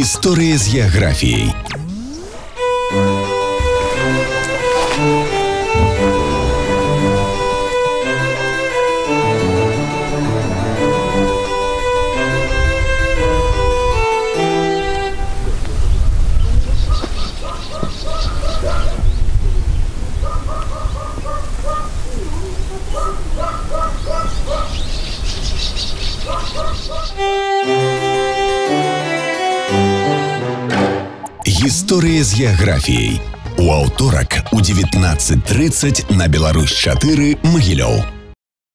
Гісторыя з геаграфіяй. Гісторыя з геаграфіяй. У аўторак у 19.30 на Беларусь 4 Магілёў.